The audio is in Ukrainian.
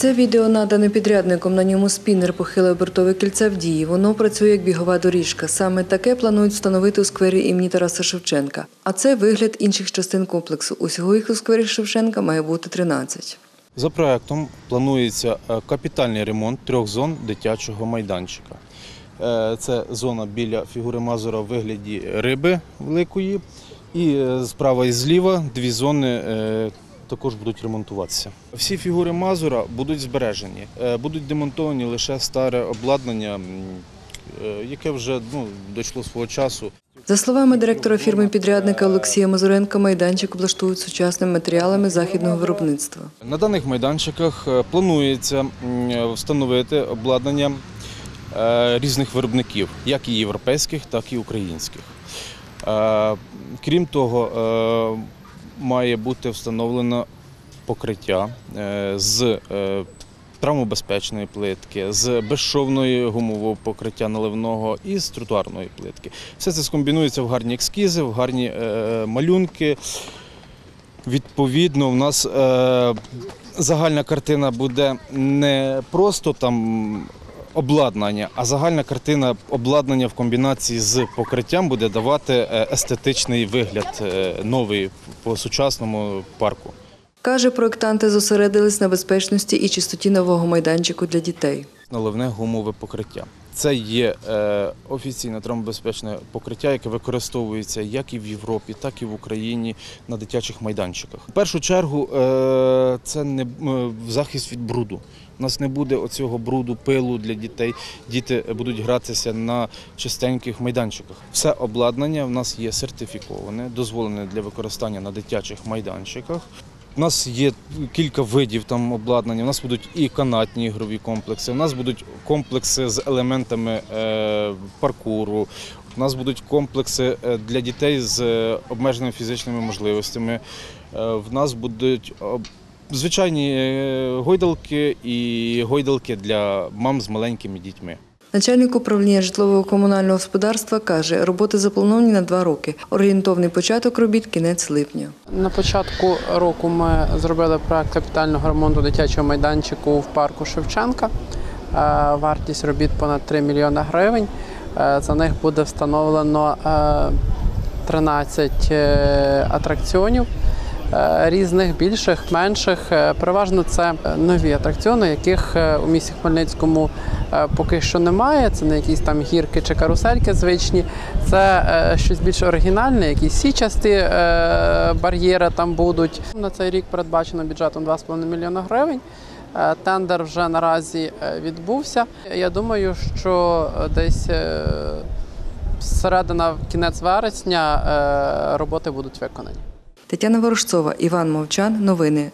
Це відео надане підрядником. На ньому спінер похиле обертове кільце в дії. Воно працює як бігова доріжка. Саме таке планують встановити у сквері імені Тараса Шевченка. А це вигляд інших частин комплексу. Усього їх у сквері Шевченка має бути 13. За проектом планується е, капітальний ремонт трьох зон дитячого майданчика. Е, Це зона біля фігури Мазура в вигляді риби великої, і е, справа і зліва дві зони також будуть ремонтуватися. Всі фігури Мазура будуть збережені, Е, будуть демонтовані лише старе обладнання, е, яке вже ну, дійшло свого часу. За словами директора фірми-підрядника Олексія Мазуренка, майданчик облаштують сучасними матеріалами західного виробництва. На даних майданчиках е, планується встановити обладнання різних виробників, як і європейських, так і українських. Крім того, має бути встановлено покриття е, з е, травмобезпечної плитки, з безшовної гумового покриття наливного і з тротуарної плитки. Все це скомбінується в гарні ескізи, в гарні е, малюнки. Відповідно, в нас загальна картина буде не просто там обладнання, а загальна картина обладнання в комбінації з покриттям буде давати е, естетичний вигляд е, новий по сучасному парку. Каже, проєктанти зосередились на безпечності і чистоті нового майданчику для дітей. наливне гумове покриття. Це є е, офіційне травмобезпечне покриття, яке використовується як і в Європі, так і в Україні на дитячих майданчиках. В першу чергу це не захист від бруду. У нас не буде оцього бруду, пилу для дітей. Діти будуть гратися на чистеньких майданчиках. Все обладнання в нас є сертифіковане, дозволене для використання на дитячих майданчиках. У нас є кілька видів там обладнання. У нас будуть і канатні ігрові комплекси. У нас будуть комплекси з елементами е, паркуру. У нас будуть комплекси е, для дітей з е, обмеженими фізичними можливостями. В нас будуть звичайні е, гойдалки і гойдалки для мам з маленькими дітьми. Начальник управління житлово-комунального господарства каже, роботи заплановані на два роки. Орієнтовний початок робіт кінець липня. На початку року ми зробили проект капітального ремонту дитячого майданчику в парку Шевченка. Е, Вартість робіт понад 3 мільйони гривень. Е, За них буде встановлено е, 13 е, атракціонів різних, більших, менших. Е, Переважно це е, нові атракціони, яких е, у місті Хмельницькому е, поки що немає. Це не якісь там гірки чи карусельки звичні. Це е, щось більш оригінальне, якісь січасті е, бар'єри там будуть. На цей рік передбачено бюджетом 2,5 мільйона гривень. Е, Тендер вже наразі е, відбувся. Я думаю, що е, десь е, середина кінець вересня е, роботи будуть виконані. Тетяна Ворожцова, Іван Мовчан. Новини